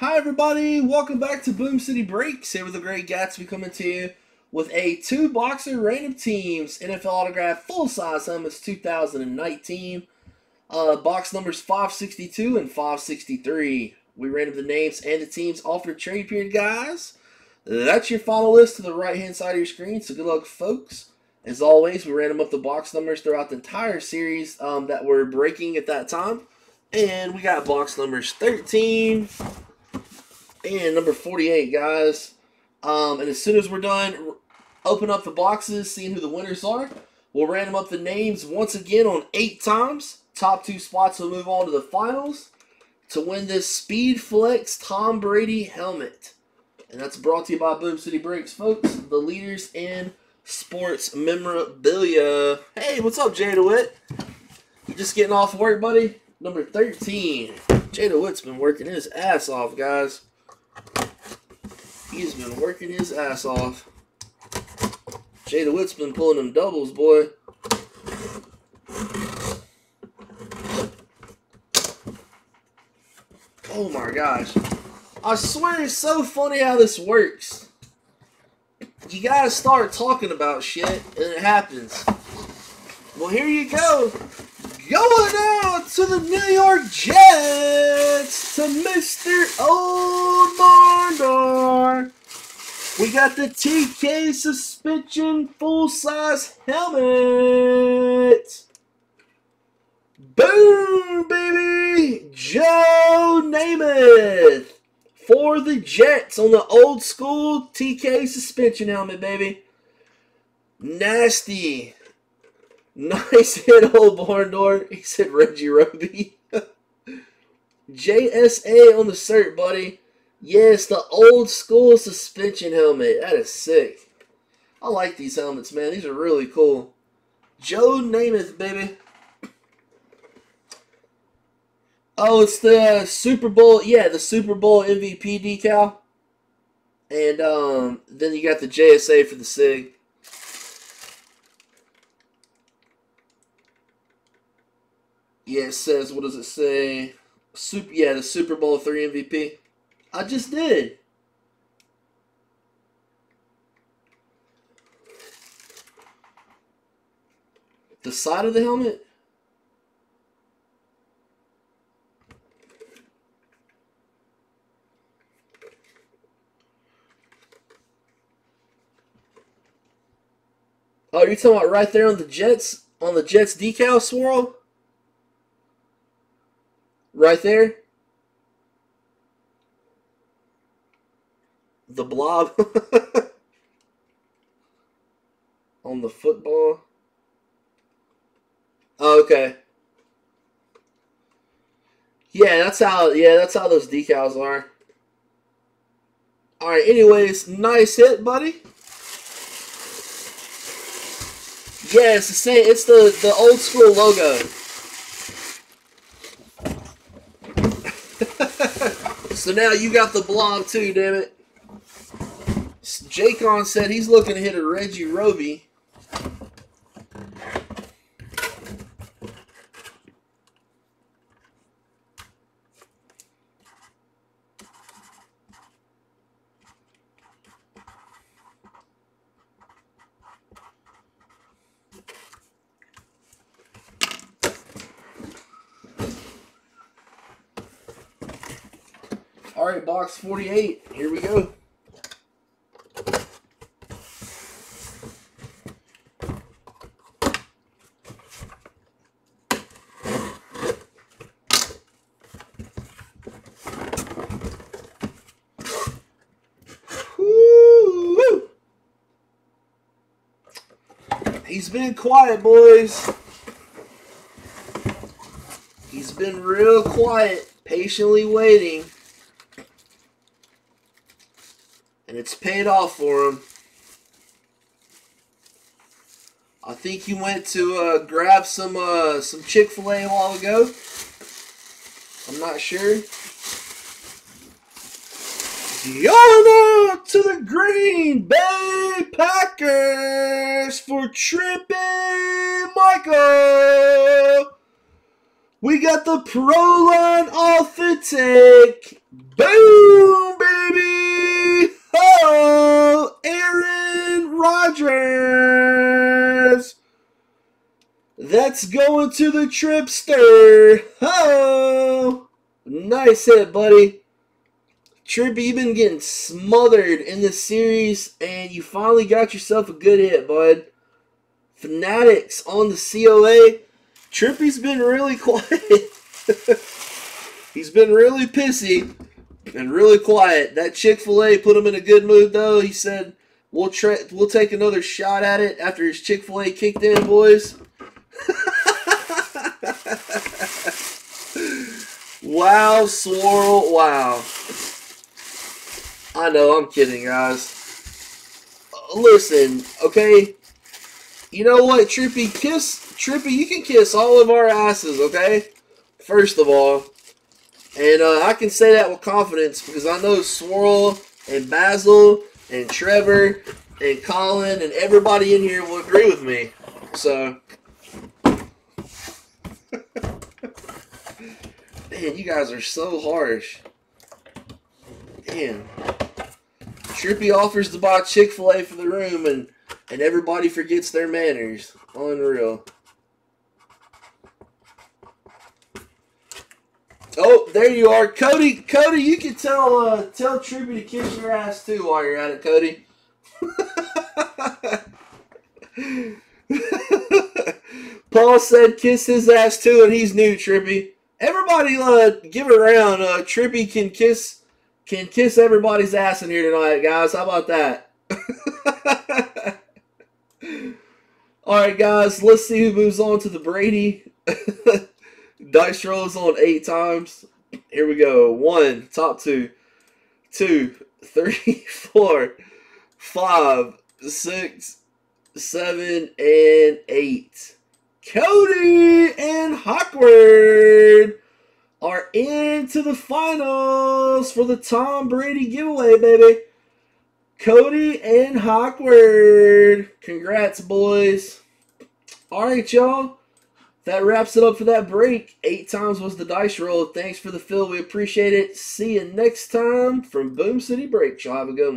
Hi everybody, welcome back to Boom City Breaks. Here with the Great Gatsby coming to you with a two boxer random teams NFL autograph full size helmets 2019. Uh, box numbers 562 and 563. We random the names and the teams off your trade period, guys. That's your final list to the right hand side of your screen. So good luck, folks. As always, we random up the box numbers throughout the entire series um, that we're breaking at that time. And we got box numbers 13 and number 48, guys. Um, and as soon as we're done, open up the boxes, seeing who the winners are. We'll random up the names once again on eight times. Top two spots will move on to the finals to win this Speed Flex Tom Brady helmet. And that's brought to you by Boom City Breaks, folks. The leaders in sports memorabilia. Hey, what's up, Jay DeWitt? Just getting off work, buddy? Number 13. Jay DeWitt's been working his ass off, guys. He's been working his ass off. Jay DeWitt's been pulling them doubles, boy. Oh my gosh. I swear it's so funny how this works. You gotta start talking about shit, and it happens. Well, here you go. Going out to the New York Jets to Mr. Old We got the TK suspension full size helmet. Boom, baby! Joe Namath for the Jets on the old school TK suspension helmet, baby. Nasty. Nice hit, old barn door. He said Reggie Roby. JSA on the cert, buddy. Yes, the old school suspension helmet. That is sick. I like these helmets, man. These are really cool. Joe Namath, baby. Oh, it's the Super Bowl. Yeah, the Super Bowl MVP decal. And um, then you got the JSA for the SIG. Yeah, it says, what does it say? Super, yeah, the Super Bowl 3 MVP. I just did. The side of the helmet? Oh, you're talking about right there on the Jets? On the Jets decal swirl? Right there? The blob? on the football? Oh, okay. Yeah, that's how yeah, that's how those decals are. Alright, anyways, nice hit, buddy. Yeah, it's the same. It's the the old school logo. so now you got the blob too, damn it. Jacon said he's looking to hit a Reggie Roby. All right, box 48. Here we go. Woo! He's been quiet, boys. He's been real quiet, patiently waiting. And it's paid off for him. I think he went to uh, grab some uh, some Chick-fil-A a while ago. I'm not sure. Out to the Green Bay Packers for Trippy Michael. We got the Proline Authentic. Boom, That's going to the Tripster. Oh, nice hit, buddy. Trippy, you've been getting smothered in this series, and you finally got yourself a good hit, bud. Fanatics on the COA. Trippy's been really quiet. He's been really pissy and really quiet. That Chick Fil A put him in a good mood, though. He said, "We'll try. We'll take another shot at it after his Chick Fil A kicked in, boys." wow, swirl! Wow. I know, I'm kidding, guys. Listen, okay? You know what, Trippy? Kiss, Trippy, you can kiss all of our asses, okay? First of all. And uh, I can say that with confidence because I know Swirl and Basil and Trevor and Colin and everybody in here will agree with me. So. Man, you guys are so harsh. Damn. Trippy offers to buy Chick fil A for the room and, and everybody forgets their manners. Unreal. Oh, there you are, Cody. Cody, you can tell uh, tell Trippy to kiss your ass too while you're at it, Cody. Paul said kiss his ass too, and he's new, Trippy. Everybody, uh, give it around. Uh, Trippy can kiss can kiss everybody's ass in here tonight, guys. How about that? All right, guys. Let's see who moves on to the Brady. Dice rolls on eight times. Here we go. One, top two, two, three, four, five, six, seven, and eight. Cody and Hawkward are into the finals for the Tom Brady giveaway, baby. Cody and Hawkward. Congrats, boys. All right, y'all. That wraps it up for that break. Eight times was the dice roll. Thanks for the fill. We appreciate it. See you next time from Boom City Break. Y'all have a good one.